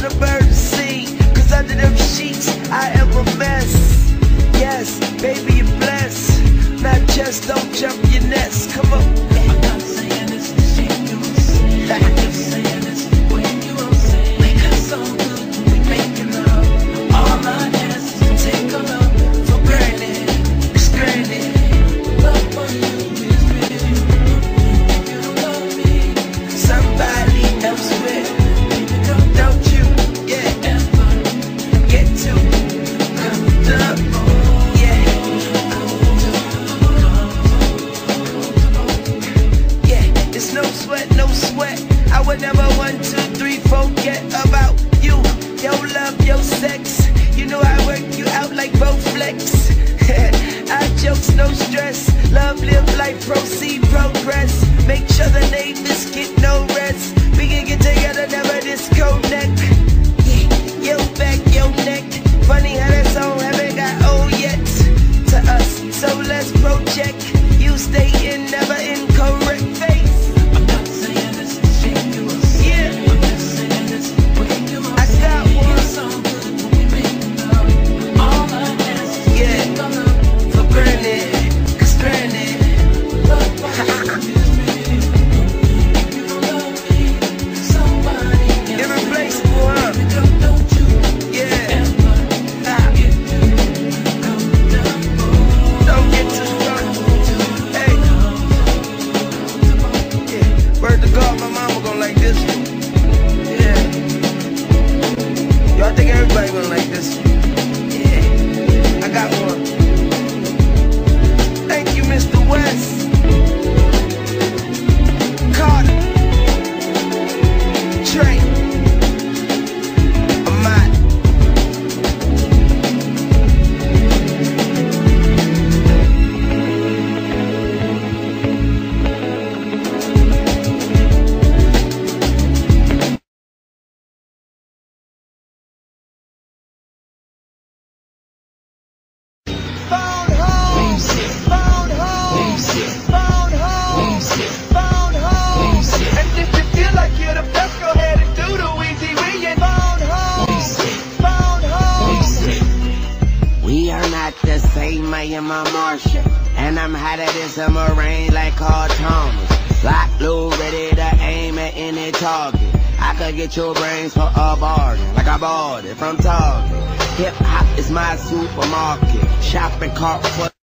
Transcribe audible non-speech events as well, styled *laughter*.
the bird. number one, two, three, forget about you. Your love, your sex. You know I work you out like both flex. *laughs* I jokes, no stress. Love, live life, proceed. think everybody gonna like this. in my Martian. And I'm hotter than some rain like Carl Thomas. Lock, low, ready to aim at any target. I could get your brains for a bargain, like I bought it from Target. Hip hop is my supermarket, shopping cart for.